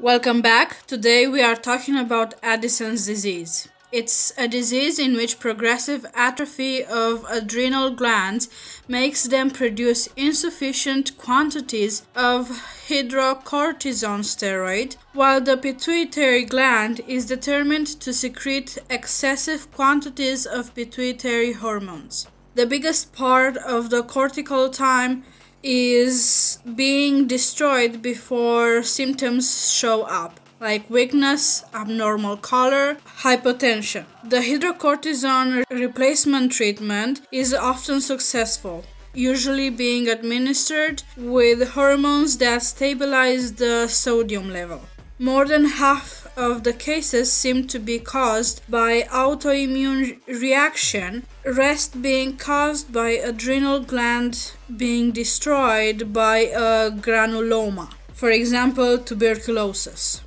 Welcome back. Today we are talking about Addison's disease. It's a disease in which progressive atrophy of adrenal glands makes them produce insufficient quantities of hydrocortisone steroid, while the pituitary gland is determined to secrete excessive quantities of pituitary hormones. The biggest part of the cortical time is being destroyed before symptoms show up like weakness, abnormal color, hypotension. The hydrocortisone replacement treatment is often successful, usually being administered with hormones that stabilize the sodium level. More than half of the cases seem to be caused by autoimmune reaction, rest being caused by adrenal gland being destroyed by a granuloma, for example, tuberculosis.